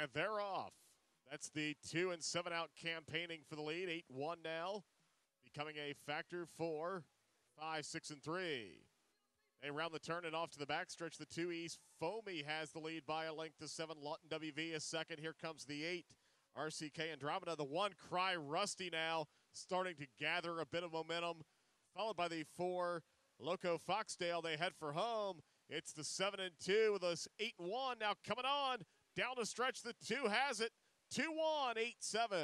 And they're off. That's the two and seven out campaigning for the lead. 8 1 now, becoming a factor for 5, 6, and 3. They round the turn and off to the backstretch. The two East. Foamy has the lead by a length to seven. Lawton WV is second. Here comes the eight. RCK Andromeda. The one cry Rusty now starting to gather a bit of momentum. Followed by the four Loco Foxdale. They head for home. It's the seven and two with us eight and one now coming on down the stretch. The two has it. 2 1 8 7.